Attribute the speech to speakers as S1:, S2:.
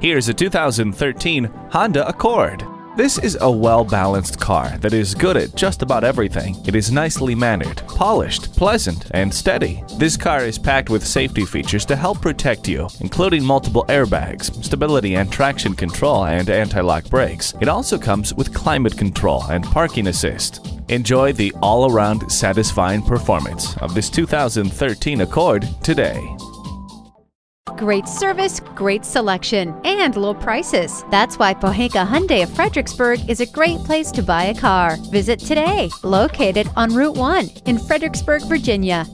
S1: Here's a 2013 Honda Accord. This is a well-balanced car that is good at just about everything. It is nicely mannered, polished, pleasant, and steady. This car is packed with safety features to help protect you, including multiple airbags, stability and traction control, and anti-lock brakes. It also comes with climate control and parking assist. Enjoy the all-around satisfying performance of this 2013 Accord today.
S2: Great service, great selection, and low prices. That's why Pohanka Hyundai of Fredericksburg is a great place to buy a car. Visit today, located on Route 1 in Fredericksburg, Virginia.